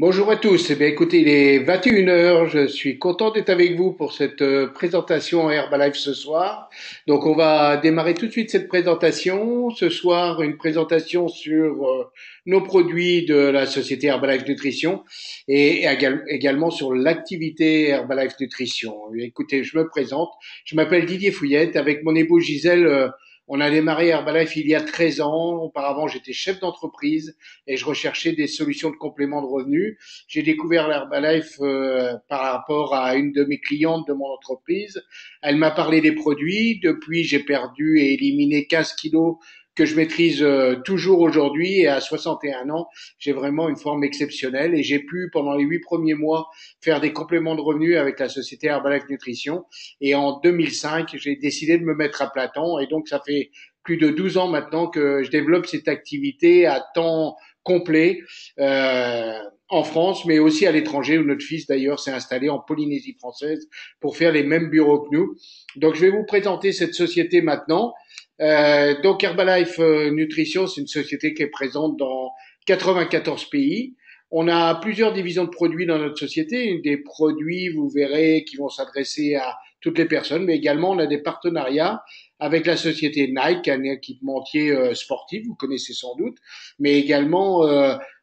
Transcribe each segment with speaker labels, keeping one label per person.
Speaker 1: Bonjour à tous. Eh bien, écoutez, il est 21h. Je suis content d'être avec vous pour cette euh, présentation Herbalife ce soir. Donc, on va démarrer tout de suite cette présentation. Ce soir, une présentation sur euh, nos produits de la société Herbalife Nutrition et également sur l'activité Herbalife Nutrition. Écoutez, je me présente. Je m'appelle Didier Fouillette. Avec mon épouse Gisèle, euh, on a démarré Herbalife il y a 13 ans. Auparavant, j'étais chef d'entreprise et je recherchais des solutions de complément de revenus. J'ai découvert l'Herbalife euh, par rapport à une de mes clientes de mon entreprise. Elle m'a parlé des produits. Depuis, j'ai perdu et éliminé 15 kilos que je maîtrise euh, toujours aujourd'hui et à 61 ans, j'ai vraiment une forme exceptionnelle et j'ai pu pendant les huit premiers mois faire des compléments de revenus avec la société Herbalife Nutrition et en 2005, j'ai décidé de me mettre à plat temps et donc ça fait plus de 12 ans maintenant que je développe cette activité à temps complet euh, en France, mais aussi à l'étranger, où notre fils d'ailleurs s'est installé en Polynésie française pour faire les mêmes bureaux que nous. Donc je vais vous présenter cette société maintenant. Euh, donc Herbalife euh, Nutrition, c'est une société qui est présente dans 94 pays. On a plusieurs divisions de produits dans notre société. Des produits, vous verrez, qui vont s'adresser à toutes les personnes, mais également on a des partenariats avec la société Nike, un équipementier euh, sportif, vous connaissez sans doute, mais également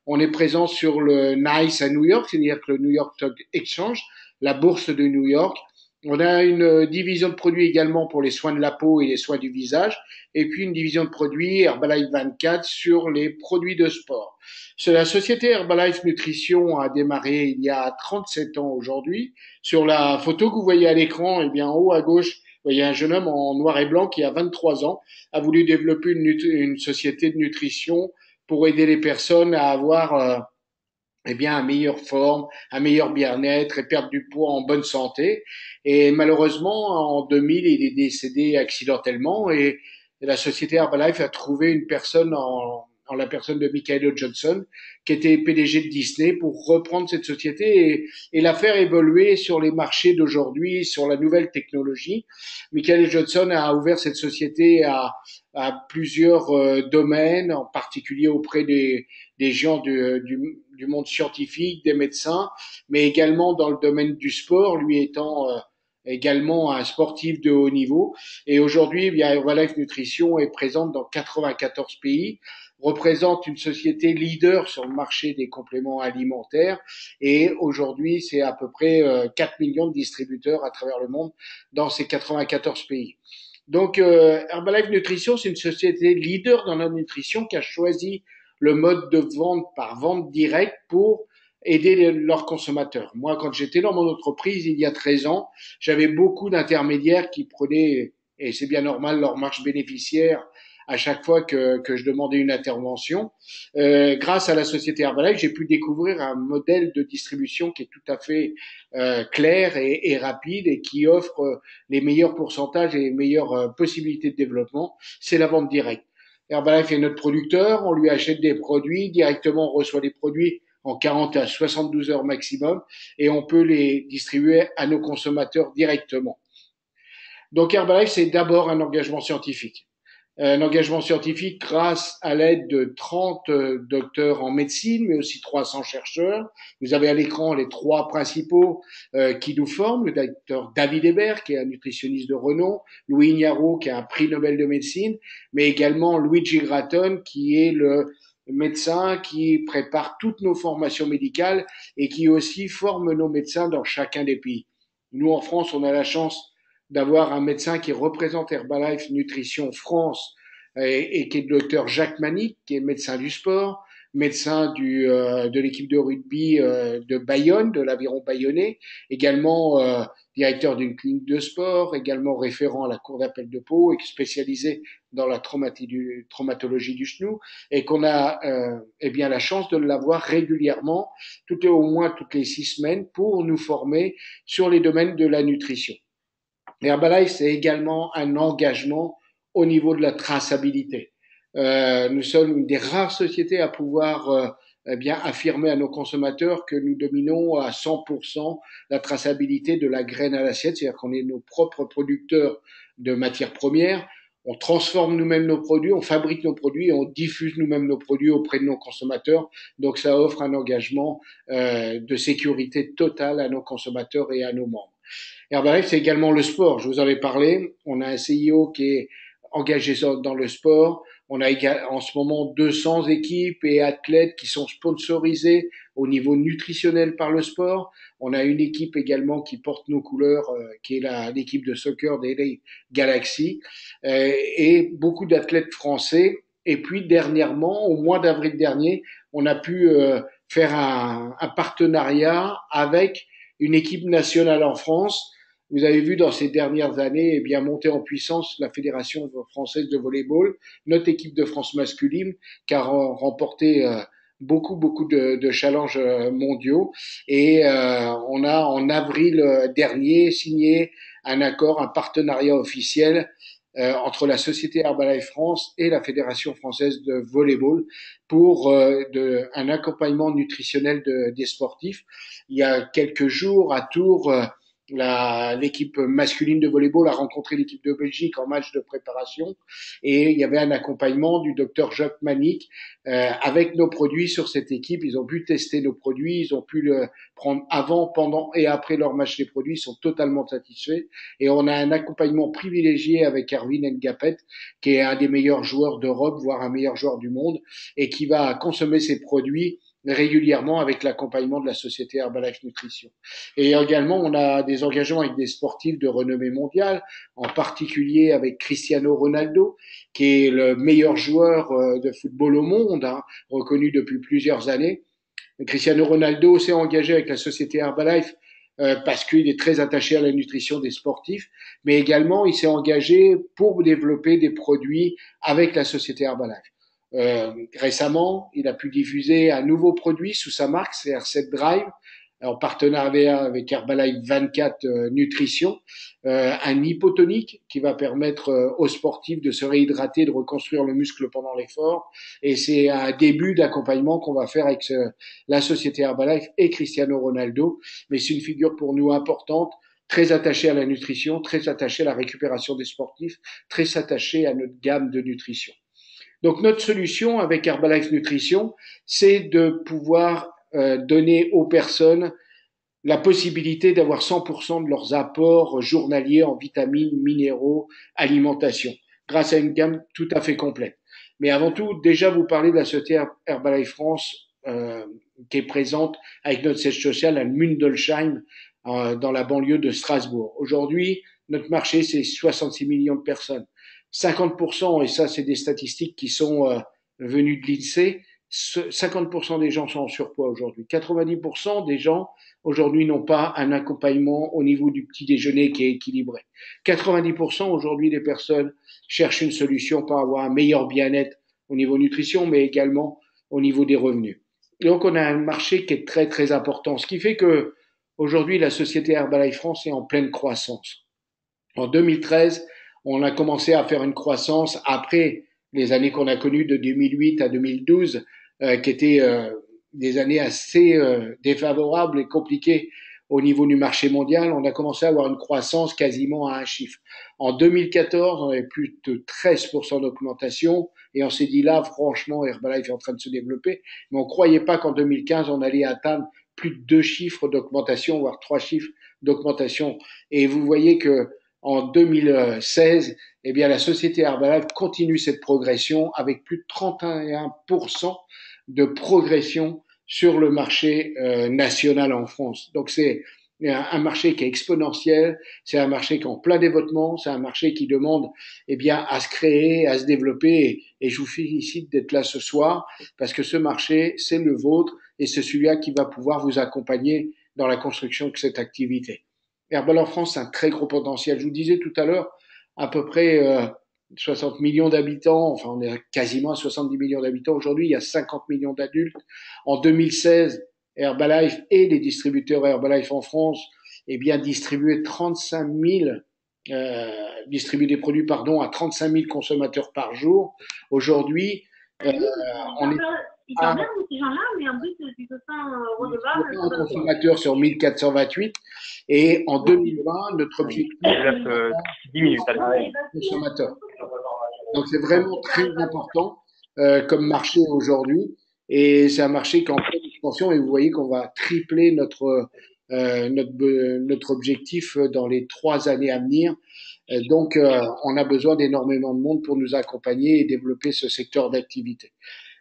Speaker 1: on est présent sur le NICE à New York, c'est-à-dire que le New York Stock Exchange, la bourse de New York, on a une euh, division de produits également pour les soins de la peau et les soins du visage, et puis une division de produits Herbalife 24 sur les produits de sport. La société Herbalife Nutrition a démarré il y a 37 ans aujourd'hui. Sur la photo que vous voyez à l'écran, eh bien en haut à gauche, vous voyez un jeune homme en noir et blanc qui a 23 ans a voulu développer une, une société de nutrition pour aider les personnes à avoir euh, eh bien, une meilleure forme, un meilleur bien-être et perdre du poids en bonne santé. Et malheureusement, en 2000, il est décédé accidentellement et la société Herbalife a trouvé une personne en, en la personne de Michael Johnson, qui était PDG de Disney, pour reprendre cette société et, et la faire évoluer sur les marchés d'aujourd'hui, sur la nouvelle technologie. Michael Johnson a ouvert cette société à, à plusieurs euh, domaines, en particulier auprès des, des gens du, du, du, monde scientifique, des médecins, mais également dans le domaine du sport, lui étant euh, également un sportif de haut niveau. Et aujourd'hui, Herbalife Nutrition est présente dans 94 pays représente une société leader sur le marché des compléments alimentaires et aujourd'hui c'est à peu près 4 euh, millions de distributeurs à travers le monde dans ces 94 pays. Donc euh, Herbalife Nutrition c'est une société leader dans la nutrition qui a choisi le mode de vente par vente directe pour aider leurs consommateurs. Moi, quand j'étais dans mon entreprise il y a 13 ans, j'avais beaucoup d'intermédiaires qui prenaient, et c'est bien normal, leur marge bénéficiaire à chaque fois que, que je demandais une intervention. Euh, grâce à la société Herbalife, j'ai pu découvrir un modèle de distribution qui est tout à fait euh, clair et, et, rapide et qui offre les meilleurs pourcentages et les meilleures euh, possibilités de développement. C'est la vente directe. Herbalife est notre producteur, on lui achète des produits, directement on reçoit les produits en 40 à 72 heures maximum et on peut les distribuer à nos consommateurs directement. Donc Herbalife, c'est d'abord un engagement scientifique un engagement scientifique grâce à l'aide de 30 euh, docteurs en médecine, mais aussi 300 chercheurs. Vous avez à l'écran les trois principaux euh, qui nous forment, le docteur David Hébert, qui est un nutritionniste de renom, Louis Ignaro, qui a un prix Nobel de médecine, mais également Luigi Gratton, qui est le médecin qui prépare toutes nos formations médicales et qui aussi forme nos médecins dans chacun des pays. Nous, en France, on a la chance d'avoir un médecin qui représente Herbalife Nutrition France et, et qui est le docteur Jacques Manic, qui est médecin du sport, médecin du, euh, de l'équipe de rugby euh, de Bayonne, de l'aviron bayonnais, également euh, directeur d'une clinique de sport, également référent à la cour d'appel de Pau et spécialisé dans la du, traumatologie du genou, et qu'on a eh bien la chance de l'avoir régulièrement, toutes, au moins toutes les six semaines, pour nous former sur les domaines de la nutrition. Herbalife, c'est également un engagement au niveau de la traçabilité. Euh, nous sommes une des rares sociétés à pouvoir euh, eh bien affirmer à nos consommateurs que nous dominons à 100% la traçabilité de la graine à l'assiette, c'est-à-dire qu'on est nos propres producteurs de matières premières. on transforme nous-mêmes nos produits, on fabrique nos produits, on diffuse nous-mêmes nos produits auprès de nos consommateurs. Donc ça offre un engagement euh, de sécurité totale à nos consommateurs et à nos membres. Herbalife, c'est également le sport. Je vous en ai parlé. On a un CIO qui est engagé dans le sport. On a en ce moment 200 équipes et athlètes qui sont sponsorisés au niveau nutritionnel par le sport. On a une équipe également qui porte nos couleurs, euh, qui est l'équipe de soccer des Galaxy, euh, et beaucoup d'athlètes français. Et puis dernièrement, au mois d'avril dernier, on a pu euh, faire un, un, partenariat avec une équipe nationale en France vous avez vu dans ces dernières années, eh bien, monter en puissance la Fédération française de volleyball, notre équipe de France masculine, qui a remporté euh, beaucoup, beaucoup de, de challenges euh, mondiaux. Et euh, on a, en avril dernier, signé un accord, un partenariat officiel entre la société Herbalife France et la Fédération française de volleyball pour de, un accompagnement nutritionnel de, des sportifs. Il y a quelques jours, à Tours, l'équipe masculine de volleyball a rencontré l'équipe de Belgique en match de préparation et il y avait un accompagnement du docteur Jacques Manic euh, avec nos produits sur cette équipe. Ils ont pu tester nos produits, ils ont pu le prendre avant, pendant et après leur match des produits, ils sont totalement satisfaits et on a un accompagnement privilégié avec Erwin Ngapet qui est un des meilleurs joueurs d'Europe, voire un meilleur joueur du monde et qui va consommer ses produits régulièrement avec l'accompagnement de la société Herbalife Nutrition. Et également, on a des engagements avec des sportifs de renommée mondiale, en particulier avec Cristiano Ronaldo, qui est le meilleur joueur euh, de football au monde, hein, reconnu depuis plusieurs années. Cristiano Ronaldo s'est engagé avec la société Herbalife euh, parce qu'il est très attaché à la nutrition des sportifs, mais également il s'est engagé pour développer des produits avec la société Herbalife. Euh, récemment, il a pu diffuser un nouveau produit sous sa marque, c'est R7 Drive, en partenariat avec Herbalife 24 euh, Nutrition, euh, un hypotonique qui va permettre aux sportifs de se réhydrater, de reconstruire le muscle pendant l'effort. Et c'est un début d'accompagnement qu'on va faire avec la société Herbalife et Cristiano Ronaldo. Mais c'est une figure pour nous importante très attachée à la nutrition, très attachée à la récupération des sportifs, très attachée à notre gamme de nutrition. Donc notre solution avec Herbalife Nutrition, c'est de pouvoir euh, donner aux personnes la possibilité d'avoir 100% de leurs apports journaliers en vitamines, minéraux, alimentation, grâce à une gamme tout à fait complète. Mais avant tout, déjà vous parlez de la société Herbalife France euh, qui est présente avec notre siège social à Mundelsheim euh, dans la banlieue de Strasbourg. Aujourd'hui, notre marché, c'est 66 millions de personnes. 50%, et ça c'est des statistiques qui sont euh, venues de l'INSEE, 50% des gens sont en surpoids aujourd'hui. 90% des gens aujourd'hui n'ont pas un accompagnement au niveau du petit déjeuner qui est équilibré. 90% aujourd'hui des personnes cherchent une solution pour avoir un meilleur bien-être au niveau nutrition, mais également au niveau des revenus. donc on a un marché qui est très très important, ce qui fait que aujourd'hui la société Herbalife France est en pleine croissance. En 2013, on a commencé à faire une croissance après les années qu'on a connues de 2008 à 2012, euh, qui étaient euh, des années assez euh, défavorables et compliquées au niveau du marché mondial. On a commencé à avoir une croissance quasiment à un chiffre. En 2014, on avait plus de 13% d'augmentation et on s'est dit là, franchement, Herbalife est en train de se développer. Mais on croyait pas qu'en 2015, on allait atteindre plus de deux chiffres d'augmentation, voire trois chiffres d'augmentation. Et vous voyez que en 2016, eh bien, la société Herbalife continue cette progression avec plus de 31% de progression sur le marché euh, national en France. Donc c'est un, marché qui est exponentiel, c'est un marché qui est en plein développement, c'est un marché qui demande eh bien à se créer, à se développer. Et, je vous félicite d'être là ce soir parce que ce marché, c'est le vôtre et c'est celui-là qui va pouvoir vous accompagner dans la construction de cette activité. Herbal en France, c'est un très gros potentiel. Je vous disais tout à l'heure, à peu près euh, 60 millions d'habitants, enfin on est quasiment à 70 millions d'habitants. Aujourd'hui, il y a 50 millions d'adultes. En 2016, Herbalife et les distributeurs Herbalife en France, eh bien, distribuaient 35 000 euh, distribuer des produits pardon à 35 000 consommateurs par jour. Aujourd'hui, euh, on est ils bien, ces gens-là, mais en plus, tu te sens redevable. Un consommateur sur 1428. Et en 2020, notre objectif.
Speaker 2: est 10 minutes.
Speaker 1: Consommateur. Donc c'est vraiment très important euh, comme marché aujourd'hui. Et c'est un marché qui est en pleine expansion et vous voyez qu'on va tripler notre, euh, notre, notre objectif dans les trois années à venir. Euh, donc, euh, on a besoin d'énormément de monde pour nous accompagner et développer ce secteur d'activité.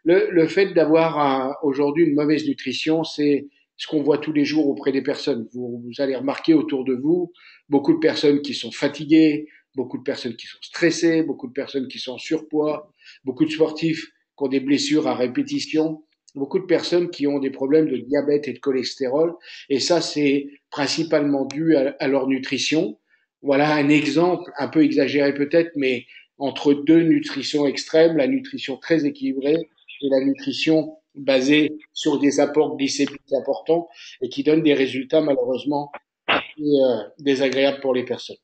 Speaker 1: Le, le fait d'avoir aujourd'hui une mauvaise nutrition, c'est ce qu'on voit tous les jours auprès des personnes. Vous, vous, allez remarquer autour de vous beaucoup de personnes qui sont fatiguées, beaucoup de personnes qui sont stressées, beaucoup de personnes qui sont en surpoids, beaucoup de sportifs qui ont des blessures à répétition, beaucoup de personnes qui ont des problèmes de diabète et de cholestérol. Et ça, c'est principalement dû à, à, leur nutrition. Voilà un exemple un peu exagéré peut-être, mais entre deux nutritions extrêmes, la nutrition très équilibrée et la nutrition basée sur des apports glycémiques importants et qui donne des résultats malheureusement euh, désagréables pour les personnes.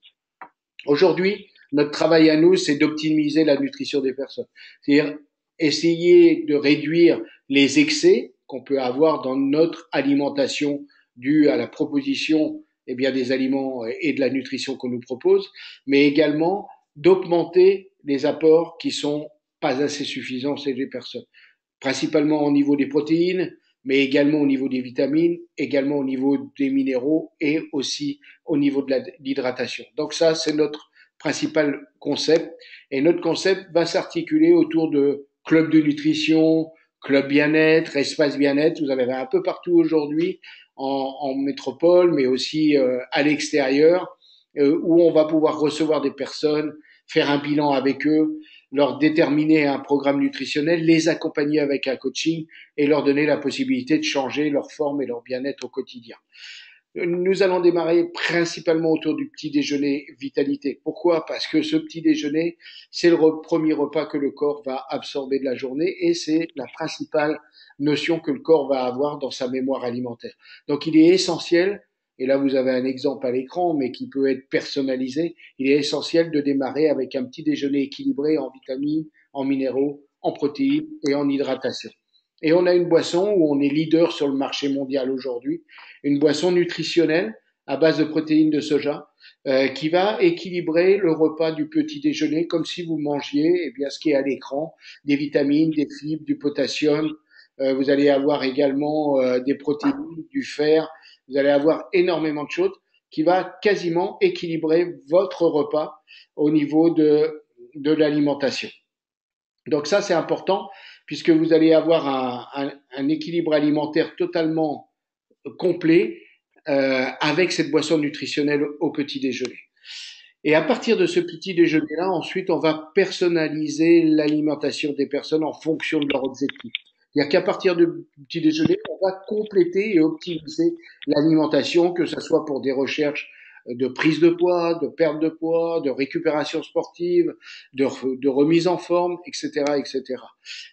Speaker 1: Aujourd'hui, notre travail à nous, c'est d'optimiser la nutrition des personnes. C'est-à-dire essayer de réduire les excès qu'on peut avoir dans notre alimentation due à la proposition eh bien, des aliments et de la nutrition qu'on nous propose, mais également d'augmenter les apports qui sont pas assez suffisants chez les personnes, principalement au niveau des protéines, mais également au niveau des vitamines, également au niveau des minéraux et aussi au niveau de l'hydratation. Donc ça, c'est notre principal concept. Et notre concept va s'articuler autour de clubs de nutrition, club bien-être, espace bien-être. Vous en avez un peu partout aujourd'hui en, en, métropole, mais aussi euh, à l'extérieur, euh, où on va pouvoir recevoir des personnes, faire un bilan avec eux, leur déterminer un programme nutritionnel, les accompagner avec un coaching et leur donner la possibilité de changer leur forme et leur bien-être au quotidien. Nous allons démarrer principalement autour du petit déjeuner vitalité. Pourquoi? Parce que ce petit déjeuner, c'est le premier repas que le corps va absorber de la journée et c'est la principale notion que le corps va avoir dans sa mémoire alimentaire. Donc il est essentiel, et là vous avez un exemple à l'écran, mais qui peut être personnalisé, il est essentiel de démarrer avec un petit déjeuner équilibré en vitamines, en minéraux, en protéines et en hydratation. Et on a une boisson où on est leader sur le marché mondial aujourd'hui, une boisson nutritionnelle à base de protéines de soja euh, qui va équilibrer le repas du petit déjeuner comme si vous mangiez eh bien ce qui est à l'écran, des vitamines, des fibres, du potassium. Euh, vous allez avoir également euh, des protéines, du fer. Vous allez avoir énormément de choses qui va quasiment équilibrer votre repas au niveau de, de l'alimentation. Donc ça, c'est important puisque vous allez avoir un, un, équilibre alimentaire totalement complet euh, avec cette boisson nutritionnelle au petit déjeuner. Et à partir de ce petit déjeuner-là, ensuite, on va personnaliser l'alimentation des personnes en fonction de leurs objectifs. A qu'à partir du petit déjeuner, on va compléter et optimiser l'alimentation, que ce soit pour des recherches de prise de poids, de perte de poids, de récupération sportive, de, remise en forme, etc., etc.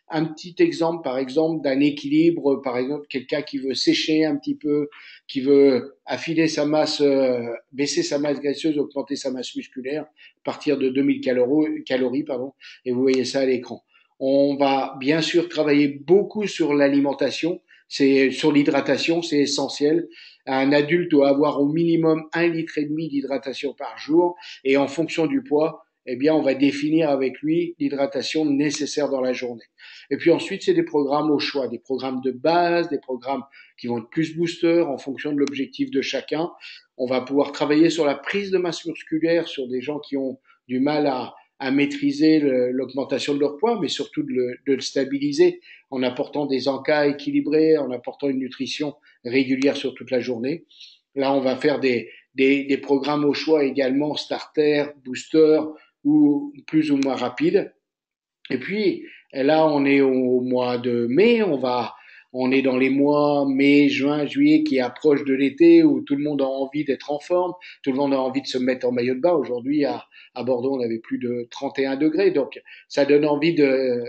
Speaker 1: Un petit exemple, par exemple, d'un équilibre, par exemple, quelqu'un qui veut sécher un petit peu, qui veut affiler sa masse, euh, baisser sa masse graisseuse, augmenter sa masse musculaire, partir de 2000 calories, calories pardon, et vous voyez ça à l'écran. On va bien sûr travailler beaucoup sur l'alimentation, c'est sur l'hydratation, c'est essentiel. Un adulte doit avoir au minimum un litre et demi d'hydratation par jour et en fonction du poids, eh bien, on va définir avec lui l'hydratation nécessaire dans la journée. Et puis ensuite, c'est des programmes au choix, des programmes de base, des programmes qui vont être plus boosters en fonction de l'objectif de chacun. On va pouvoir travailler sur la prise de masse musculaire sur des gens qui ont du mal à, à maîtriser l'augmentation de leur poids, mais surtout de le, de le, stabiliser en apportant des encas équilibrés, en apportant une nutrition régulière sur toute la journée. Là, on va faire des, des, des programmes au choix également, starter, booster ou plus ou moins rapide. Et puis, là, on est au mois de mai, on va on est dans les mois mai, juin, juillet qui approchent de l'été où tout le monde a envie d'être en forme, tout le monde a envie de se mettre en maillot de bain. Aujourd'hui, à, à Bordeaux, on avait plus de 31 degrés, donc ça donne envie de,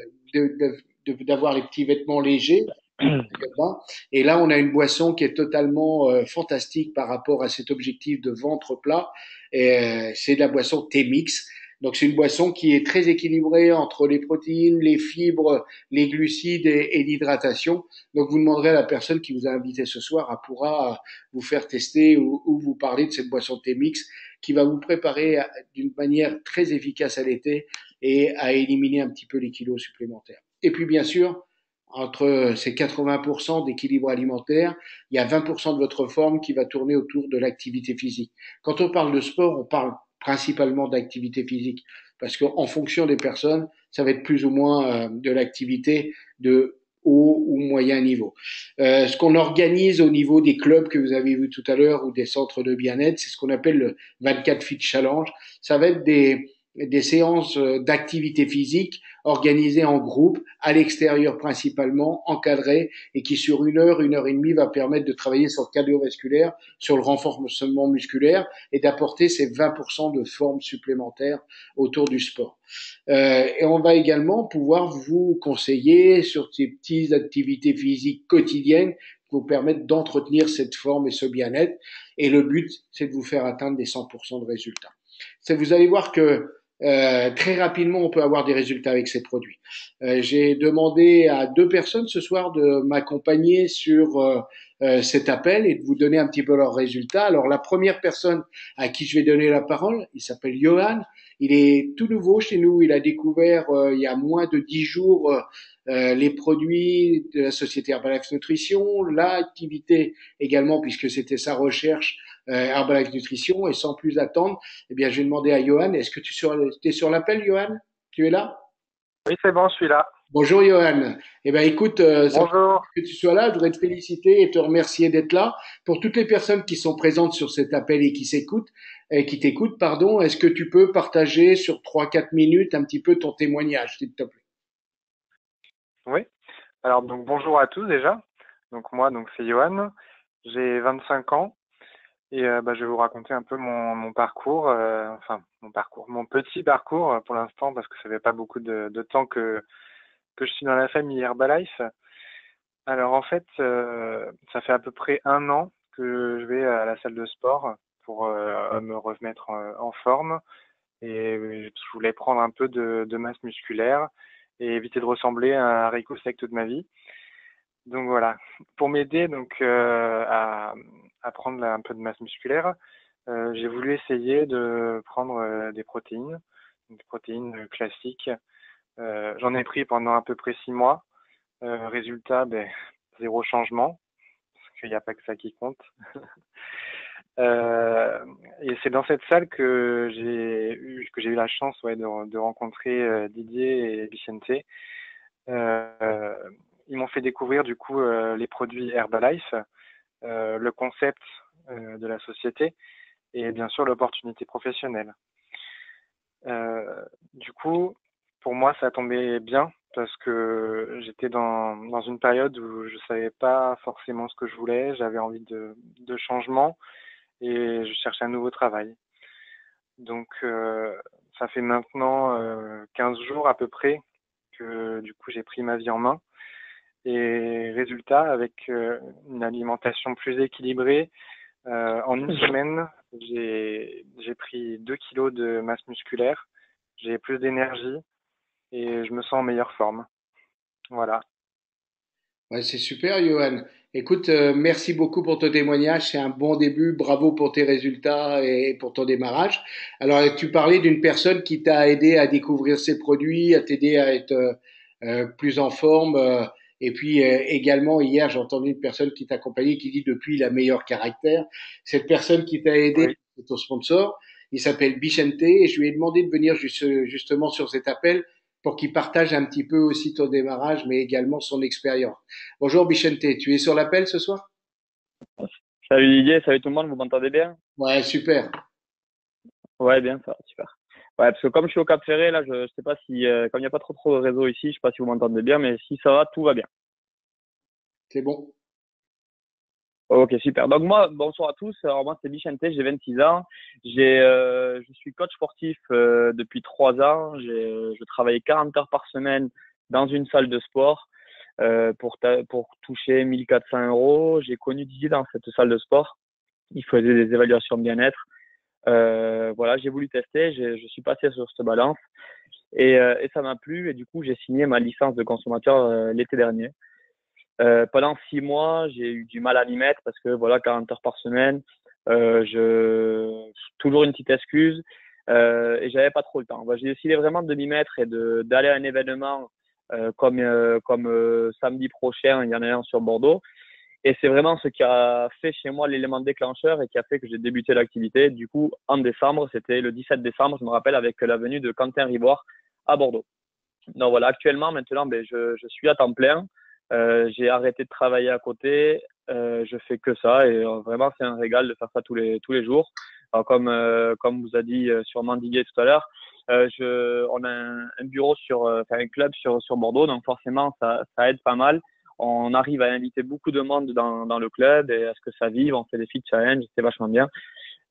Speaker 1: d'avoir les petits vêtements légers. Et là, on a une boisson qui est totalement euh, fantastique par rapport à cet objectif de ventre plat. Euh, c'est de la boisson T-Mix. Donc c'est une boisson qui est très équilibrée entre les protéines, les fibres, les glucides et, l'hydratation. Donc vous demanderez à la personne qui vous a invité ce soir, elle pourra vous faire tester ou, ou vous parler de cette boisson T-Mix qui va vous préparer d'une manière très efficace à l'été et à éliminer un petit peu les kilos supplémentaires. Et puis bien sûr, entre ces 80% d'équilibre alimentaire, il y a 20% de votre forme qui va tourner autour de l'activité physique. Quand on parle de sport, on parle principalement d'activité physique, parce qu'en fonction des personnes, ça va être plus ou moins euh, de l'activité de haut ou moyen niveau. Euh, ce qu'on organise au niveau des clubs que vous avez vu tout à l'heure ou des centres de bien-être, c'est ce qu'on appelle le 24 Fit Challenge. Ça va être des, des séances euh, d'activité physique organisées en groupe, à l'extérieur principalement, encadrées, et qui sur une heure, une heure et demie va permettre de travailler sur le cardiovasculaire, sur le renforcement musculaire, et d'apporter ces 20% de forme supplémentaire autour du sport. Euh, et on va également pouvoir vous conseiller sur ces petites activités physiques quotidiennes qui vous permettent d'entretenir cette forme et ce bien-être. Et le but, c'est de vous faire atteindre des 100% de résultats. Vous allez voir que euh, très rapidement, on peut avoir des résultats avec ces produits. Euh, J'ai demandé à deux personnes ce soir de m'accompagner sur euh, euh, cet appel et de vous donner un petit peu leurs résultats. Alors, la première personne à qui je vais donner la parole, il s'appelle Johan. Il est tout nouveau chez nous. Il a découvert euh, il y a moins de dix jours les produits de la société Herbalife Nutrition, l'activité également, puisque c'était sa recherche Herbalife Nutrition. Et sans plus attendre, eh bien, je vais demander à Johan, est-ce que tu es sur l'appel, Johan? Tu es là?
Speaker 2: Oui, c'est bon, je suis là.
Speaker 1: Bonjour Johan. Eh ben écoute,
Speaker 2: euh, Bonjour.
Speaker 1: que tu sois là, je voudrais te féliciter et te remercier d'être là. Pour toutes les personnes qui sont présentes sur cet appel et qui s'écoutent, et qui t'écoutent, pardon, est-ce que tu peux partager sur 3-4 minutes un petit peu ton témoignage, s'il te plaît?
Speaker 2: Oui. Alors donc bonjour à tous déjà. Donc moi donc c'est Johan, j'ai 25 ans, et euh, bah, je vais vous raconter un peu mon, mon parcours, euh, enfin mon parcours, mon petit parcours euh, pour l'instant parce que ça fait pas beaucoup de, de, temps que que je suis dans la famille Herbalife. Alors en fait, ça fait à peu près un an que je vais à la salle de sport pour me remettre en, forme et je voulais prendre un peu de, de, masse musculaire et éviter de ressembler à un haricot sec toute ma vie. Donc voilà, pour m'aider donc à à prendre un peu de masse musculaire, euh, j'ai voulu essayer de prendre euh, des protéines, des protéines classiques. Euh, j'en ai pris pendant à peu près six mois. résultat, ben, zéro changement, parce qu'il n'y a pas que ça qui compte. et c'est dans cette salle que j'ai eu que j'ai eu la chance ouais, de, de rencontrer Didier et Vicente. ils m'ont fait découvrir du coup les produits Herbalife euh, le concept euh, de la société et bien sûr l'opportunité professionnelle. Euh, du coup, pour moi, ça tombait bien parce que j'étais dans, dans une période où je savais pas forcément ce que je voulais, j'avais envie de, de changement et je cherchais un nouveau travail. Donc, euh, ça fait maintenant euh, 15 jours à peu près que du coup j'ai pris ma vie en main et résultat, avec euh, une alimentation plus équilibrée, euh, en une semaine, j'ai pris 2 kilos de masse musculaire, j'ai plus d'énergie et je me sens en meilleure forme. Voilà.
Speaker 1: Ouais, c'est super, Johan. Écoute, euh, merci beaucoup pour ton témoignage. C'est un bon début. Bravo pour tes résultats et pour ton démarrage. Alors, tu parlais d'une personne qui t'a aidé à découvrir ces produits, à t'aider à être euh, plus en forme. Et puis euh, également, hier, j'ai entendu une personne qui t'accompagnait qui dit depuis la meilleure caractère. Cette personne qui t'a aidé, c'est ton sponsor. Il s'appelle Bichente et je lui ai demandé de venir justement sur cet appel pour qu'il partage un petit peu aussi ton démarrage, mais également son expérience. Bonjour Bichente, tu es sur l'appel ce soir?
Speaker 3: Salut Didier, salut tout le monde, vous m'entendez bien?
Speaker 1: Ouais, super.
Speaker 3: Ouais, bien, ça, super. Ouais, parce que comme je suis au Cap Ferré, là, je, ne sais pas si, euh, comme il n'y a pas trop trop de réseau ici, je sais pas si vous m'entendez bien, mais si ça va, tout va bien.
Speaker 1: C'est bon.
Speaker 3: Ok, super. Donc moi, bonsoir à tous. Alors moi, c'est Bichente, j'ai 26 ans. J'ai, euh, je suis coach sportif euh, depuis trois ans. J'ai, je travaille 40 heures par semaine dans une salle de sport euh, pour, pour toucher 1400 euros. J'ai connu Didier dans cette salle de sport. Il faisait des évaluations bien-être. Euh, voilà, j'ai voulu tester, je suis passé sur cette balance et, euh, et ça m'a plu et du coup j'ai signé ma licence de consommateur euh, l'été dernier. pendant six mois, j'ai eu du mal à m'y mettre parce que voilà, 40 heures par semaine, je toujours une petite excuse. et j'avais pas trop le temps. j'ai décidé vraiment de m'y mettre et d'aller à un événement euh, comme euh, comme samedi prochain, il y en a un sur Bordeaux. Et c'est vraiment ce qui a fait chez moi l'élément déclencheur et qui a fait que j'ai débuté l'activité. Du coup, en décembre, c'était le 17 décembre, je me rappelle, avec la venue de Quentin Rivoire à Bordeaux. Donc voilà, actuellement, maintenant, ben, je, je suis à temps plein. Euh, j'ai arrêté de travailler à côté. Euh, je fais que ça et vraiment, c'est un régal de faire ça tous les tous les jours. Alors, comme comme vous a dit sûrement Didier tout à l'heure, euh, je, on a un, bureau sur, euh, enfin un club sur, sur Bordeaux, donc forcément ça, ça aide pas mal. On arrive à inviter beaucoup de monde dans, dans le club et à ce que ça vive. On fait des fit challenge, c'est vachement bien.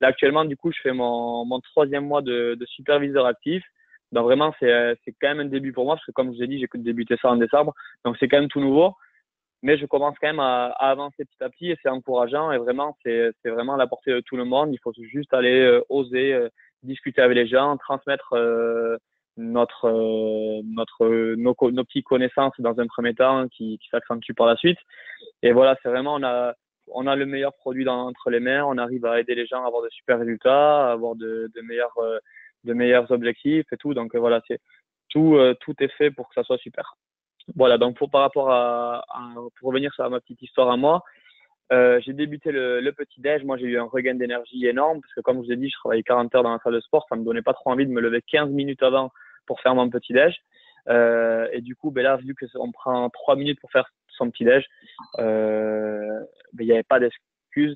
Speaker 3: Là actuellement, du coup, je fais mon, mon troisième mois de, de superviseur actif. Donc vraiment, c'est, quand même un début pour moi parce que comme je vous ai dit, j'ai débuté ça en décembre, donc c'est quand même tout nouveau. Mais je commence quand même à, à avancer petit à petit et c'est encourageant et vraiment, c'est, vraiment à la portée de tout le monde. Il faut juste aller euh, oser discuter avec les gens, transmettre euh, notre euh, notre nos, nos petites connaissances dans un premier temps qui, qui s'accentue par la suite. Et voilà, c'est vraiment on a on a le meilleur produit dans, entre les mains, on arrive à aider les gens à avoir de super résultats, à avoir de, de meilleurs euh, de meilleurs objectifs et tout. Donc voilà, c'est tout tout est fait pour que ça soit super. Voilà, donc pour par rapport à, à pour revenir sur ma petite histoire à moi, euh, j'ai débuté le, le petit déj. Moi, j'ai eu un regain d'énergie énorme parce que, comme je vous ai dit, je travaillais 40 heures dans la salle de sport. Ça me donnait pas trop envie de me lever 15 minutes avant pour faire mon petit déj. Euh, et du coup, ben là, vu que on prend 3 minutes pour faire son petit déj, euh, ben, il n'y avait pas d'excuse.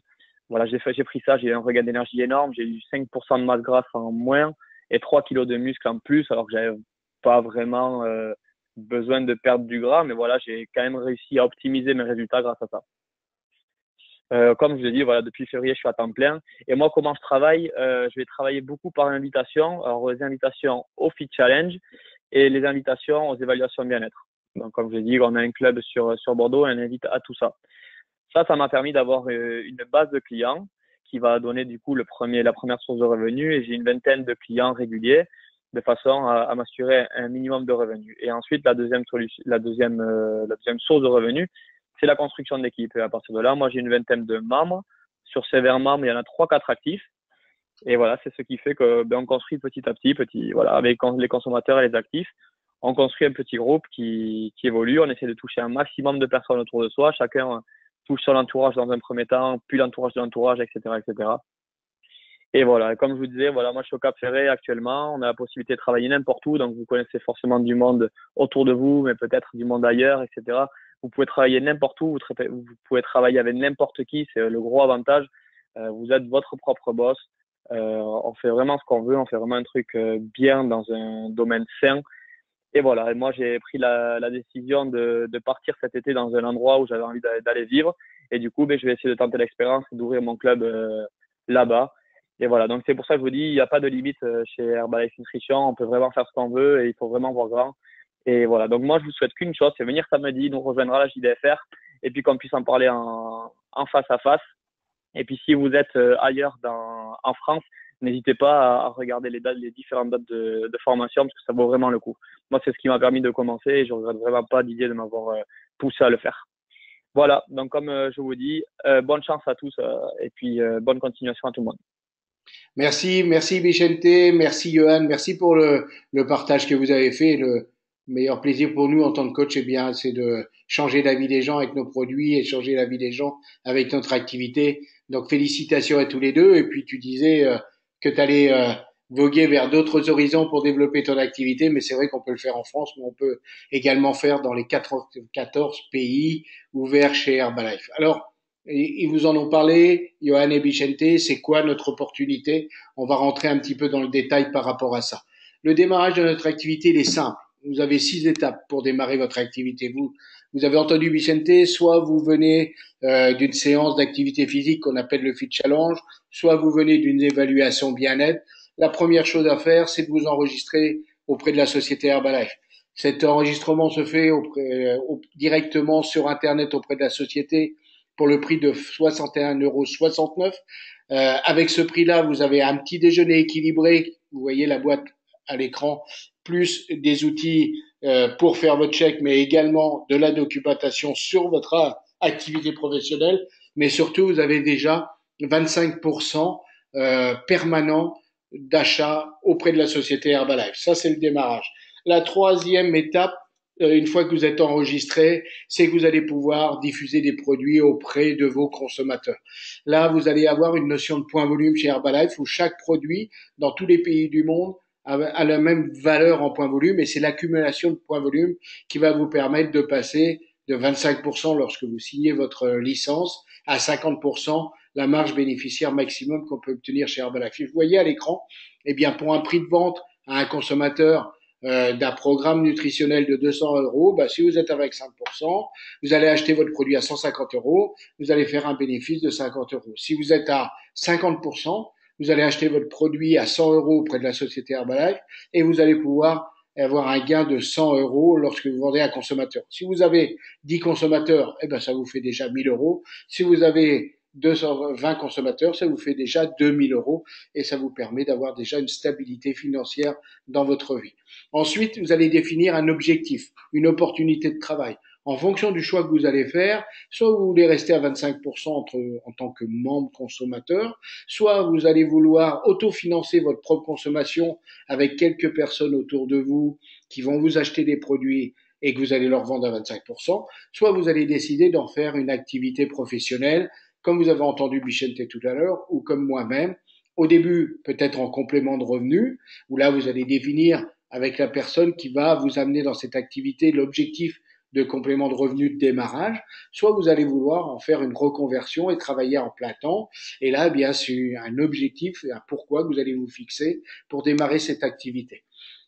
Speaker 3: Voilà, j'ai fait, j'ai pris ça. J'ai eu un regain d'énergie énorme. J'ai eu 5% de masse grasse en moins et 3 kilos de muscle en plus, alors que j'avais pas vraiment euh, besoin de perdre du gras. Mais voilà, j'ai quand même réussi à optimiser mes résultats grâce à ça. Euh, comme je l'ai dit, voilà, depuis février, je suis à temps plein. Et moi, comment je travaille euh, Je vais travailler beaucoup par invitation. Alors, les invitations au Fit Challenge et les invitations aux évaluations bien-être. Donc, comme je l'ai dit, on a un club sur, sur Bordeaux et on invite à tout ça. Ça, ça m'a permis d'avoir euh, une base de clients qui va donner du coup le premier, la première source de revenus. Et j'ai une vingtaine de clients réguliers de façon à, à m'assurer un minimum de revenus. Et ensuite, la deuxième solution, la deuxième, euh, la deuxième source de revenus, c'est la construction d'équipe. Et à partir de là, moi, j'ai une vingtaine de membres. Sur ces 20 membres, il y en a trois, quatre actifs. Et voilà, c'est ce qui fait que ben, on construit petit à petit, petit, voilà, avec les consommateurs et les actifs, on construit un petit groupe qui, qui évolue. On essaie de toucher un maximum de personnes autour de soi. Chacun touche son entourage dans un premier temps, puis l'entourage de l'entourage, etc., etc. Et voilà, comme je vous disais, voilà, moi je suis au Cap Ferré actuellement. On a la possibilité de travailler n'importe où, donc vous connaissez forcément du monde autour de vous, mais peut-être du monde ailleurs, etc. Vous pouvez travailler n'importe où, vous, pouvez travailler avec n'importe qui, c'est le gros avantage. Euh, vous êtes votre propre boss. Euh, on fait vraiment ce qu'on veut, on fait vraiment un truc euh, bien dans un domaine sain. Et voilà, et moi j'ai pris la, la décision de, de, partir cet été dans un endroit où j'avais envie d'aller vivre. Et du coup, ben, je vais essayer de tenter l'expérience d'ouvrir mon club là-bas. Et voilà, donc c'est pour ça que je vous dis, il n'y a pas de limite chez Herbalife Nutrition. On peut vraiment faire ce qu'on veut et il faut vraiment voir grand. Et voilà, donc moi je vous souhaite qu'une chose, c'est venir samedi, nous rejoindre à la JDFR et puis qu'on puisse en parler en, face à face. Et puis si vous êtes euh, ailleurs dans, en France, n'hésitez pas à, regarder les dates, les différentes dates de, formation parce que ça vaut vraiment le coup. Moi c'est ce qui m'a permis de commencer et je regrette vraiment pas Didier de m'avoir euh, poussé à le faire. Voilà, donc comme euh, je vous dis, bonne chance à tous et puis bonne continuation à tout le monde.
Speaker 1: Merci, merci Vicente, merci Johan, merci pour le, partage que vous avez fait. Meilleur plaisir pour nous en tant que coach, eh bien, c'est de changer la vie des gens avec nos produits et changer la vie des gens avec notre activité. Donc, félicitations à tous les deux. Et puis, tu disais euh, que tu allais euh, voguer vers d'autres horizons pour développer ton activité, mais c'est vrai qu'on peut le faire en France, mais on peut également faire dans les 14 pays ouverts chez Herbalife. Alors, ils vous en ont parlé, Johan et Bichente, c'est quoi notre opportunité? On va rentrer un petit peu dans le détail par rapport à ça. Le démarrage de notre activité, il est simple vous avez six étapes pour démarrer votre activité. Vous, vous avez entendu Vicente, soit vous venez euh, d'une séance d'activité physique qu'on appelle le Fit Challenge, soit vous venez d'une évaluation bien-être. La première chose à faire, c'est de vous enregistrer auprès de la société Herbalife. Cet enregistrement se fait euh, directement sur Internet auprès de la société pour le prix de 61,69 euros. Euh, avec ce prix-là, vous avez un petit déjeuner équilibré. Vous voyez la boîte à l'écran plus des outils euh, pour faire votre chèque, mais également de la documentation sur votre activité professionnelle. Mais surtout, vous avez déjà 25% euh, permanent d'achat auprès de la société Herbalife. Ça, c'est le démarrage. La troisième étape, euh, une fois que vous êtes enregistré, c'est que vous allez pouvoir diffuser des produits auprès de vos consommateurs. Là, vous allez avoir une notion de point volume chez Herbalife où chaque produit dans tous les pays du monde a la même valeur en point volume et c'est l'accumulation de points volume qui va vous permettre de passer de 25% lorsque vous signez votre licence à 50% la marge bénéficiaire maximum qu'on peut obtenir chez Herbalife. Vous voyez à l'écran, eh bien, pour un prix de vente à un consommateur euh, d'un programme nutritionnel de 200 euros, bah, si vous êtes avec 5%, vous allez acheter votre produit à 150 euros, vous allez faire un bénéfice de 50 euros. Si vous êtes à 50%, vous allez acheter votre produit à 100 euros auprès de la société Herbalife et vous allez pouvoir avoir un gain de 100 euros lorsque vous vendez à un consommateur. Si vous avez 10 consommateurs, eh ben, ça vous fait déjà 1000 euros. Si vous avez 220 consommateurs, ça vous fait déjà 2000 euros et ça vous permet d'avoir déjà une stabilité financière dans votre vie. Ensuite, vous allez définir un objectif, une opportunité de travail. En fonction du choix que vous allez faire, soit vous voulez rester à 25% entre, en tant que membre consommateur, soit vous allez vouloir autofinancer votre propre consommation avec quelques personnes autour de vous qui vont vous acheter des produits et que vous allez leur vendre à 25%, soit vous allez décider d'en faire une activité professionnelle comme vous avez entendu Bichente tout à l'heure, ou comme moi-même, au début peut-être en complément de revenu, où là vous allez définir avec la personne qui va vous amener dans cette activité l'objectif de complément de revenu de démarrage, soit vous allez vouloir en faire une reconversion et travailler en plein temps. Et là, eh bien, c'est un objectif et un pourquoi que vous allez vous fixer pour démarrer cette activité.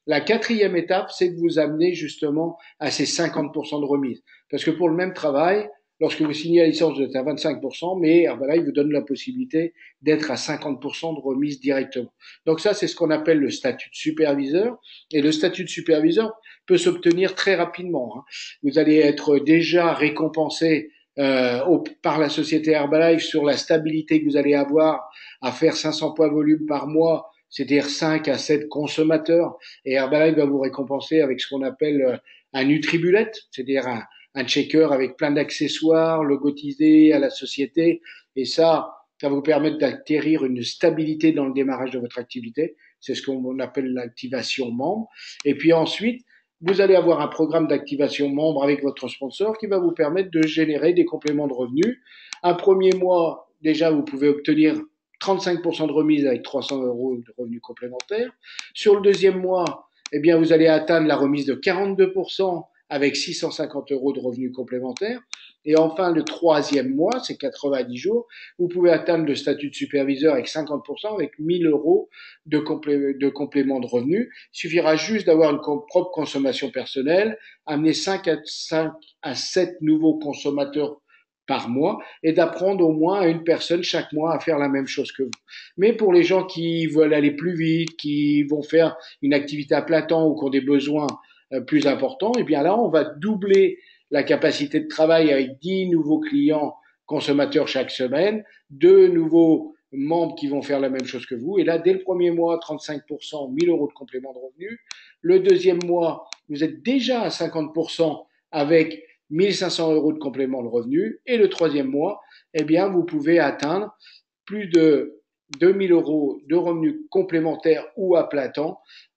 Speaker 1: La quatrième étape, c'est de vous amener justement à ces 50% de remise. Parce que pour le même travail, Lorsque vous signez la licence, vous êtes à 25%, mais Herbalife vous donne la possibilité d'être à 50% de remise directement. Donc ça, c'est ce qu'on appelle le statut de superviseur. Et le statut de superviseur peut s'obtenir très rapidement. Hein. Vous allez être déjà récompensé euh, par la société Herbalife sur la stabilité que vous allez avoir à faire 500 points volume par mois c'est-à-dire 5 à 7 consommateurs, et Herbalife va vous récompenser avec ce qu'on appelle euh, un nutribulette, c'est-à-dire un, un checker avec plein d'accessoires logotisés à la société. Et ça, ça va vous permettre d'acquérir une stabilité dans le démarrage de votre activité. C'est ce qu'on appelle l'activation membre. Et puis ensuite, vous allez avoir un programme d'activation membre avec votre sponsor qui va vous permettre de générer des compléments de revenus. Un premier mois, déjà, vous pouvez obtenir 35% de remise avec 300 euros de revenus complémentaires. Sur le deuxième mois, eh bien, vous allez atteindre la remise de 42% avec 650 euros de revenus complémentaires. Et enfin, le troisième mois, c'est 90 jours, vous pouvez atteindre le statut de superviseur avec 50% avec 1000 euros de, complément de revenus. Il suffira juste d'avoir une propre consommation personnelle, amener 5 à, 5 à 7 nouveaux consommateurs par mois et d'apprendre au moins à une personne chaque mois à faire la même chose que vous. Mais pour les gens qui veulent aller plus vite, qui vont faire une activité à plein temps ou qui ont des besoins plus important, eh bien là, on va doubler la capacité de travail avec 10 nouveaux clients consommateurs chaque semaine, deux nouveaux membres qui vont faire la même chose que vous. Et là, dès le premier mois, 35%, 1000 euros de complément de revenus. Le deuxième mois, vous êtes déjà à 50% avec 1500 euros de complément de revenus. Et le troisième mois, eh bien, vous pouvez atteindre plus de 2000 euros de revenus complémentaires ou à plein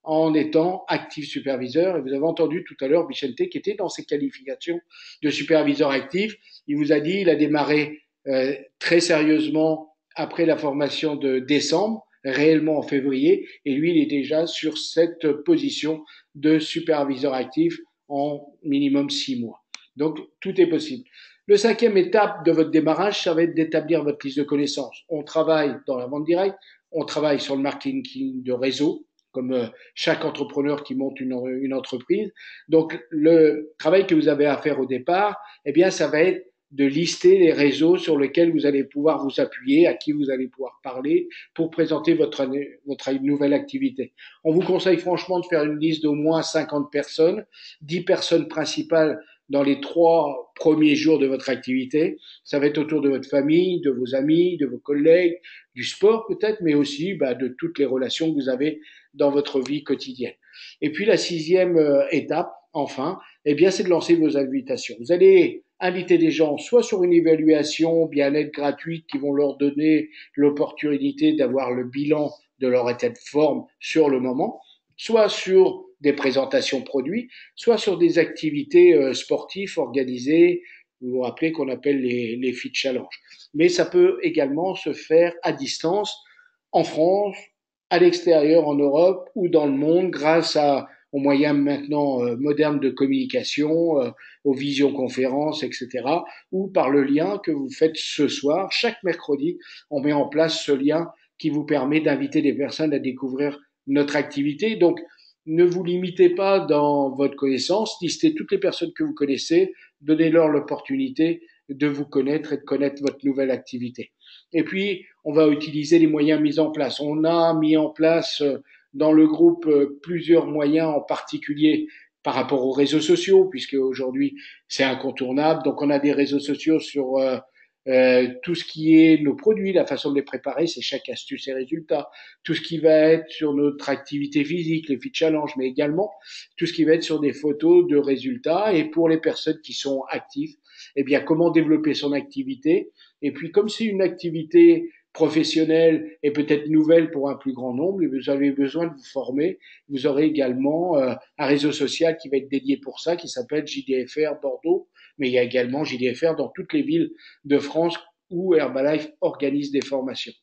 Speaker 1: en étant actif superviseur. Et vous avez entendu tout à l'heure Bichente qui était dans ses qualifications de superviseur actif. Il vous a dit, il a démarré euh, très sérieusement après la formation de décembre, réellement en février, et lui, il est déjà sur cette position de superviseur actif en minimum six mois. Donc, tout est possible. Le cinquième étape de votre démarrage, ça va être d'établir votre liste de connaissances. On travaille dans la vente directe, on travaille sur le marketing de réseau, comme euh, chaque entrepreneur qui monte une, une, entreprise. Donc, le travail que vous avez à faire au départ, eh bien, ça va être de lister les réseaux sur lesquels vous allez pouvoir vous appuyer, à qui vous allez pouvoir parler pour présenter votre, votre nouvelle activité. On vous conseille franchement de faire une liste d'au moins 50 personnes, 10 personnes principales dans les trois premiers jours de votre activité. Ça va être autour de votre famille, de vos amis, de vos collègues, du sport peut-être, mais aussi bah, de toutes les relations que vous avez dans votre vie quotidienne. Et puis la sixième euh, étape, enfin, eh bien, c'est de lancer vos invitations. Vous allez inviter des gens soit sur une évaluation bien-être gratuite qui vont leur donner l'opportunité d'avoir le bilan de leur état de forme sur le moment, soit sur des présentations produits, soit sur des activités euh, sportives organisées, vous vous rappelez qu'on appelle les, les Fit Challenge. Mais ça peut également se faire à distance, en France, à l'extérieur, en Europe ou dans le monde, grâce à, aux moyens maintenant euh, modernes de communication, euh, aux visioconférences, etc., ou par le lien que vous faites ce soir. Chaque mercredi, on met en place ce lien qui vous permet d'inviter des personnes à découvrir notre activité. Donc, ne vous limitez pas dans votre connaissance, listez toutes les personnes que vous connaissez, donnez-leur l'opportunité de vous connaître et de connaître votre nouvelle activité. Et puis, on va utiliser les moyens mis en place. On a mis en place euh, dans le groupe euh, plusieurs moyens en particulier par rapport aux réseaux sociaux, puisque aujourd'hui c'est incontournable. Donc on a des réseaux sociaux sur euh, euh, tout ce qui est nos produits, la façon de les préparer, c'est chaque astuce et résultat. Tout ce qui va être sur notre activité physique, les fit challenge, mais également tout ce qui va être sur des photos de résultats. Et pour les personnes qui sont actives, eh bien, comment développer son activité? Et puis, comme c'est une activité professionnelle et peut-être nouvelle pour un plus grand nombre, vous avez besoin de vous former, vous aurez également euh, un réseau social qui va être dédié pour ça, qui s'appelle JDFR Bordeaux, mais il y a également JDFR dans toutes les villes de France où Herbalife organise des formations.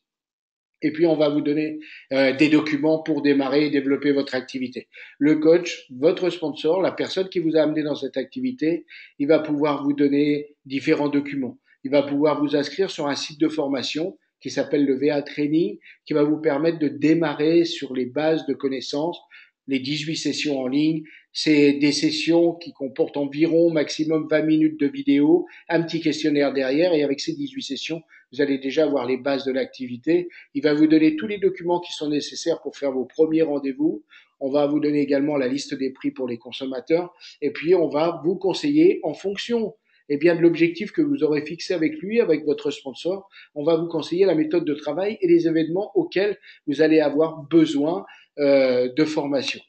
Speaker 1: Et puis, on va vous donner euh, des documents pour démarrer et développer votre activité. Le coach, votre sponsor, la personne qui vous a amené dans cette activité, il va pouvoir vous donner différents documents. Il va pouvoir vous inscrire sur un site de formation qui s'appelle le VA Training, qui va vous permettre de démarrer sur les bases de connaissances les 18 sessions en ligne. C'est des sessions qui comportent environ maximum 20 minutes de vidéo, un petit questionnaire derrière et avec ces 18 sessions, vous allez déjà avoir les bases de l'activité. Il va vous donner tous les documents qui sont nécessaires pour faire vos premiers rendez-vous. On va vous donner également la liste des prix pour les consommateurs et puis on va vous conseiller en fonction eh bien, de l'objectif que vous aurez fixé avec lui, avec votre sponsor. On va vous conseiller la méthode de travail et les événements auxquels vous allez avoir besoin euh, de formation.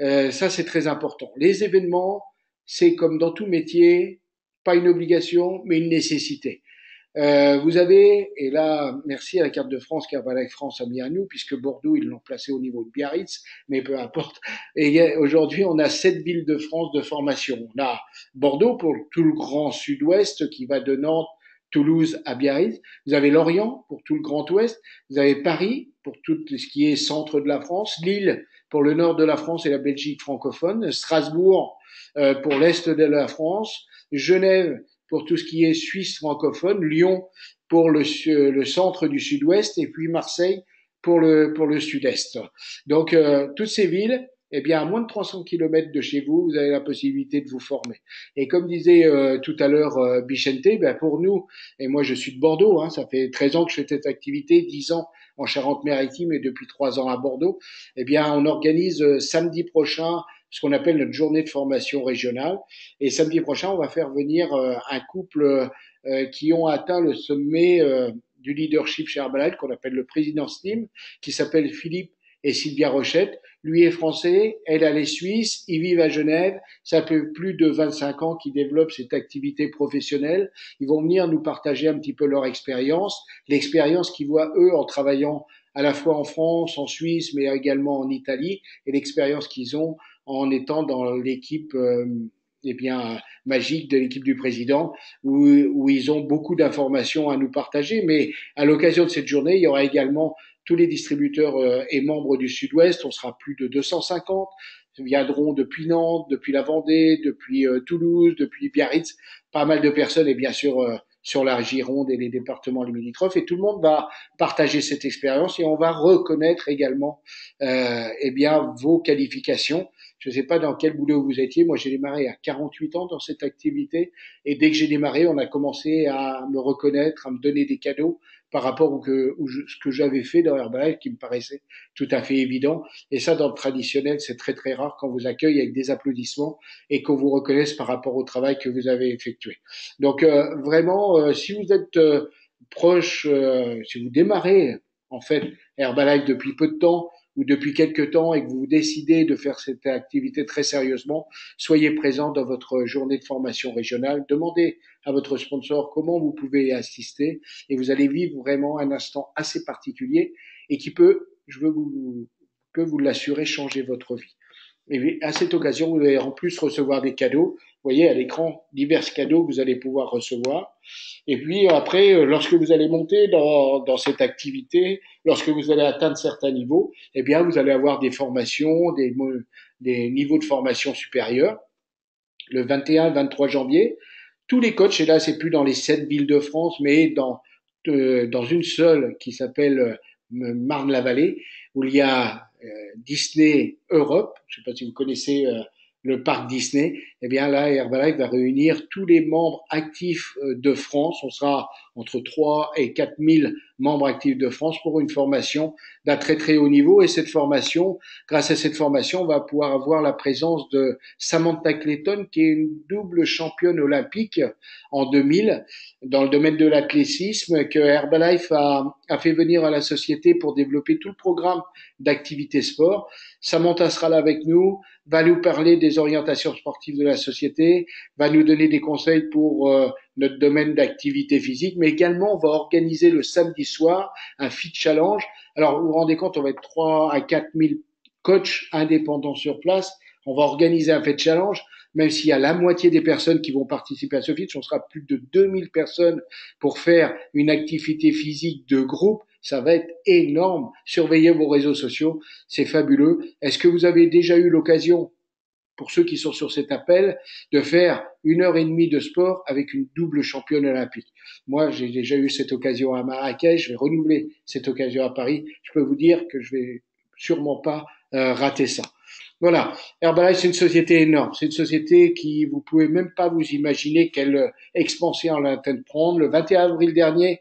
Speaker 1: Euh, ça, c'est très important. Les événements, c'est comme dans tout métier, pas une obligation, mais une nécessité. Euh, vous avez, et là, merci à la carte de France qu'Herbalife France a mis à nous, puisque Bordeaux, ils l'ont placé au niveau de Biarritz, mais peu importe. Et aujourd'hui, on a sept villes de France de formation. On a Bordeaux pour tout le grand sud-ouest qui va de Nantes, Toulouse à Biarritz. Vous avez Lorient pour tout le Grand Ouest. Vous avez Paris pour tout ce qui est centre de la France. Lille pour le nord de la France et la Belgique francophone. Strasbourg euh, pour l'est de la France. Genève pour tout ce qui est Suisse francophone, Lyon pour le, le centre du sud-ouest et puis Marseille pour le, pour le sud-est. Donc euh, toutes ces villes, eh bien à moins de 300 km de chez vous, vous avez la possibilité de vous former. Et comme disait euh, tout à l'heure euh, Bichente, ben pour nous, et moi je suis de Bordeaux, hein, ça fait 13 ans que je fais cette activité, 10 ans en Charente-Maritime et depuis 3 ans à Bordeaux, eh bien on organise euh, samedi prochain ce qu'on appelle notre journée de formation régionale. Et samedi prochain, on va faire venir euh, un couple euh, qui ont atteint le sommet euh, du leadership chez Herbalife, qu'on appelle le président Team, qui s'appelle Philippe et Sylvia Rochette. Lui est français, elle, elle est suisse, ils vivent à Genève. Ça fait plus de 25 ans qu'ils développent cette activité professionnelle. Ils vont venir nous partager un petit peu leur expérience, l'expérience qu'ils voient eux en travaillant à la fois en France, en Suisse, mais également en Italie, et l'expérience qu'ils ont en étant dans l'équipe euh, eh bien magique de l'équipe du président où, où ils ont beaucoup d'informations à nous partager. Mais à l'occasion de cette journée, il y aura également tous les distributeurs euh, et membres du Sud-Ouest. On sera plus de 250 viendront depuis Nantes, depuis la Vendée, depuis euh, Toulouse, depuis Biarritz, pas mal de personnes et bien sûr euh, sur la Gironde et les départements limitrophes et tout le monde va partager cette expérience et on va reconnaître également euh, eh bien vos qualifications je ne sais pas dans quel boulot vous étiez. Moi, j'ai démarré à 48 ans dans cette activité. Et dès que j'ai démarré, on a commencé à me reconnaître, à me donner des cadeaux par rapport au que, ce que j'avais fait dans Herbalife qui me paraissait tout à fait évident. Et ça, dans le traditionnel, c'est très très rare qu'on vous accueille avec des applaudissements et qu'on vous reconnaisse par rapport au travail que vous avez effectué. Donc euh, vraiment, euh, si vous êtes euh, proche, si vous démarrez en fait Herbalife depuis peu de temps, ou depuis quelque temps et que vous décidez de faire cette activité très sérieusement, soyez présent dans votre journée de formation régionale. Demandez à votre sponsor comment vous pouvez y assister et vous allez vivre vraiment un instant assez particulier et qui peut, je veux vous, peut vous l'assurer, changer votre vie. Et à cette occasion, vous allez en plus recevoir des cadeaux. Voyez à l'écran divers cadeaux que vous allez pouvoir recevoir. Et puis après, euh, lorsque vous allez monter dans, dans cette activité, lorsque vous allez atteindre certains niveaux, eh bien, vous allez avoir des formations, des, des niveaux de formation supérieurs. Le 21, 23 janvier, tous les coachs, et là, c'est plus dans les sept villes de France, mais dans euh, dans une seule qui s'appelle euh, Marne-la-Vallée, où il y a euh, Disney Europe. Je ne sais pas si vous connaissez euh, le parc Disney, eh bien là, Herbalife va réunir tous les membres actifs euh, de France. On sera entre 3 et 4 000 membres actifs de France pour une formation d'un très très haut niveau. Et cette formation, grâce à cette formation, on va pouvoir avoir la présence de Samantha Clayton, qui est une double championne olympique en 2000 dans le domaine de l'athlétisme, que Herbalife a, a fait venir à la société pour développer tout le programme d'activité sport. Samantha sera là avec nous, va nous parler des orientations sportives de la société, va nous donner des conseils pour euh, notre domaine d'activité physique, mais également on va organiser le samedi soir un fit challenge. Alors vous vous rendez compte, on va être 3 à 4 000 coachs indépendants sur place. On va organiser un fit challenge, même s'il y a la moitié des personnes qui vont participer à ce fit, on sera plus de 2000 personnes pour faire une activité physique de groupe. Ça va être énorme. Surveillez vos réseaux sociaux, c'est fabuleux. Est-ce que vous avez déjà eu l'occasion pour ceux qui sont sur cet appel, de faire une heure et demie de sport avec une double championne olympique. Moi, j'ai déjà eu cette occasion à Marrakech, je vais renouveler cette occasion à Paris. Je peux vous dire que je vais sûrement pas euh, rater ça. Voilà, Herbalife, c'est une société énorme. C'est une société qui, vous pouvez même pas vous imaginer quelle euh, expansion elle est de prendre. Le 21 avril dernier,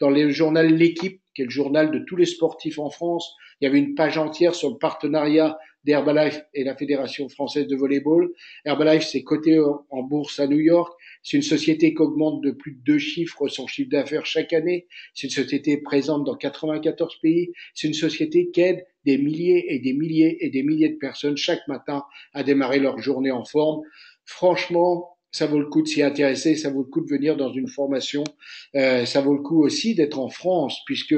Speaker 1: dans le journal L'équipe, qui est le journal de tous les sportifs en France, il y avait une page entière sur le partenariat d'Herbalife et la Fédération française de volleyball. Herbalife, c'est coté en bourse à New York. C'est une société qui augmente de plus de deux chiffres son chiffre d'affaires chaque année. C'est une société présente dans 94 pays. C'est une société qui aide des milliers et des milliers et des milliers de personnes chaque matin à démarrer leur journée en forme. Franchement, ça vaut le coup de s'y intéresser, ça vaut le coup de venir dans une formation, euh, ça vaut le coup aussi d'être en France, puisque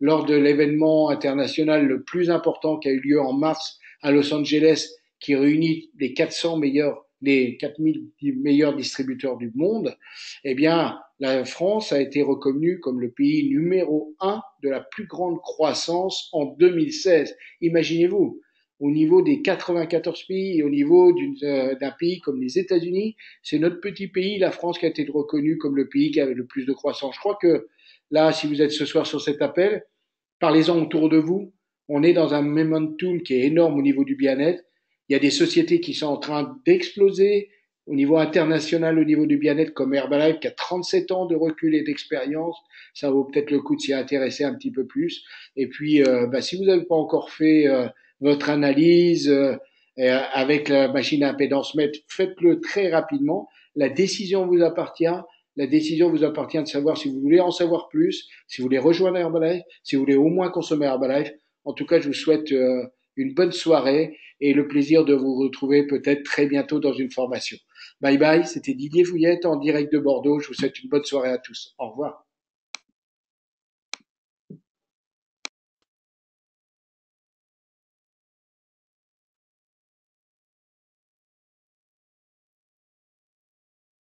Speaker 1: lors de l'événement international le plus important qui a eu lieu en mars à Los Angeles qui réunit les 400 meilleurs, les 4000 meilleurs distributeurs du monde, eh bien, la France a été reconnue comme le pays numéro un de la plus grande croissance en 2016. Imaginez-vous, au niveau des 94 pays au niveau euh, d'un pays comme les États-Unis, c'est notre petit pays, la France, qui a été reconnu comme le pays qui avait le plus de croissance. Je crois que là, si vous êtes ce soir sur cet appel, parlez-en autour de vous, on est dans un momentum qui est énorme au niveau du bien-être. Il y a des sociétés qui sont en train d'exploser au niveau international, au niveau du bien-être, comme Herbalife, qui a 37 ans de recul et d'expérience. Ça vaut peut-être le coup de s'y intéresser un petit peu plus. Et puis, euh, bah, si vous n'avez pas encore fait euh, votre analyse euh, avec la machine à impédance mètre, faites-le très rapidement. La décision vous appartient. La décision vous appartient de savoir si vous voulez en savoir plus, si vous voulez rejoindre Herbalife, si vous voulez au moins consommer Herbalife. En tout cas, je vous souhaite euh, une bonne soirée et le plaisir de vous retrouver peut-être très bientôt dans une formation. Bye bye, c'était Didier Fouillette en direct de Bordeaux. Je vous souhaite une bonne soirée à tous. Au revoir.